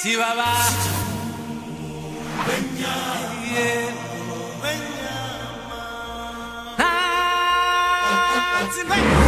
Chivaba. kibaba Yeah.